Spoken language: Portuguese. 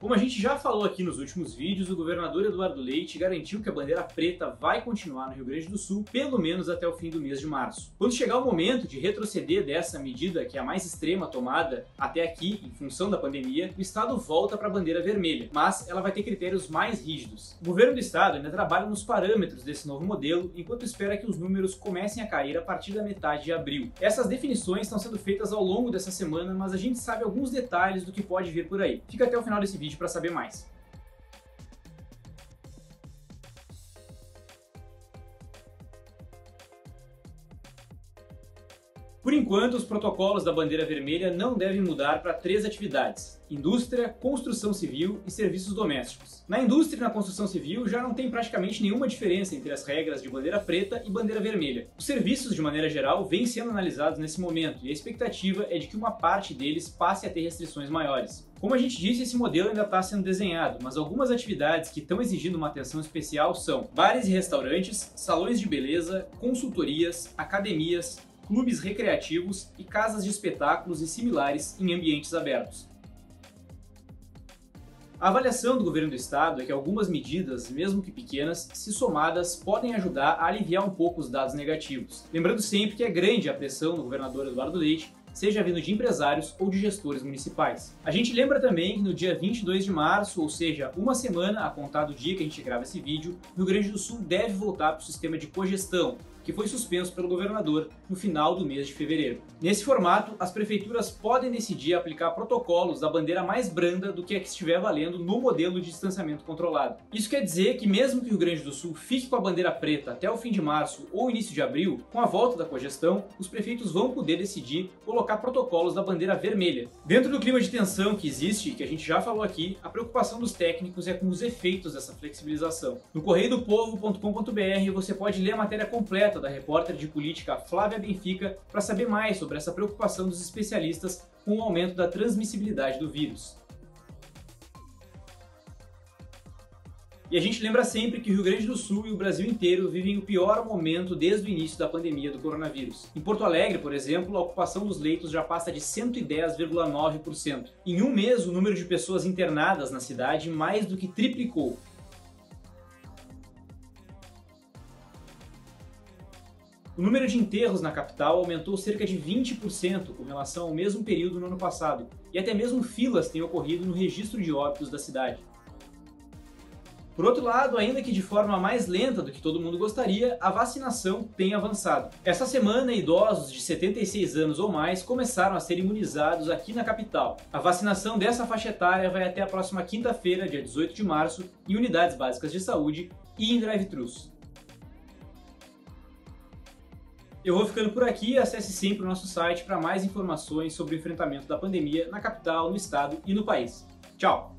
Como a gente já falou aqui nos últimos vídeos, o governador Eduardo Leite garantiu que a bandeira preta vai continuar no Rio Grande do Sul pelo menos até o fim do mês de março. Quando chegar o momento de retroceder dessa medida, que é a mais extrema tomada até aqui em função da pandemia, o estado volta para a bandeira vermelha, mas ela vai ter critérios mais rígidos. O governo do estado ainda trabalha nos parâmetros desse novo modelo, enquanto espera que os números comecem a cair a partir da metade de abril. Essas definições estão sendo feitas ao longo dessa semana, mas a gente sabe alguns detalhes do que pode vir por aí. Fica até o final desse vídeo vídeo para saber mais. Por enquanto, os protocolos da bandeira vermelha não devem mudar para três atividades: indústria, construção civil e serviços domésticos. Na indústria e na construção civil já não tem praticamente nenhuma diferença entre as regras de bandeira preta e bandeira vermelha. Os serviços, de maneira geral, vêm sendo analisados nesse momento e a expectativa é de que uma parte deles passe a ter restrições maiores. Como a gente disse, esse modelo ainda está sendo desenhado, mas algumas atividades que estão exigindo uma atenção especial são bares e restaurantes, salões de beleza, consultorias, academias, clubes recreativos e casas de espetáculos e similares em ambientes abertos. A avaliação do governo do estado é que algumas medidas, mesmo que pequenas, se somadas, podem ajudar a aliviar um pouco os dados negativos. Lembrando sempre que é grande a pressão no governador Eduardo Leite, seja vindo de empresários ou de gestores municipais. A gente lembra também que no dia 22 de março, ou seja, uma semana a contar do dia que a gente grava esse vídeo, o Rio Grande do Sul deve voltar para o sistema de cogestão, que foi suspenso pelo governador no final do mês de fevereiro. Nesse formato, as prefeituras podem decidir aplicar protocolos da bandeira mais branda do que a que estiver valendo no modelo de distanciamento controlado. Isso quer dizer que mesmo que o Rio Grande do Sul fique com a bandeira preta até o fim de março ou início de abril, com a volta da cogestão, os prefeitos vão poder decidir colocar protocolos da bandeira vermelha. Dentro do clima de tensão que existe, que a gente já falou aqui, a preocupação dos técnicos é com os efeitos dessa flexibilização. No correiodopovo.com.br você pode ler a matéria da repórter de política Flávia Benfica para saber mais sobre essa preocupação dos especialistas com o aumento da transmissibilidade do vírus. E a gente lembra sempre que o Rio Grande do Sul e o Brasil inteiro vivem o pior momento desde o início da pandemia do coronavírus. Em Porto Alegre, por exemplo, a ocupação dos leitos já passa de 110,9%. Em um mês, o número de pessoas internadas na cidade mais do que triplicou, O número de enterros na capital aumentou cerca de 20% com relação ao mesmo período no ano passado, e até mesmo filas têm ocorrido no registro de óbitos da cidade. Por outro lado, ainda que de forma mais lenta do que todo mundo gostaria, a vacinação tem avançado. Essa semana, idosos de 76 anos ou mais começaram a ser imunizados aqui na capital. A vacinação dessa faixa etária vai até a próxima quinta-feira, dia 18 de março, em unidades básicas de saúde e em drive-thrus. Eu vou ficando por aqui. Acesse sempre o nosso site para mais informações sobre o enfrentamento da pandemia na capital, no estado e no país. Tchau!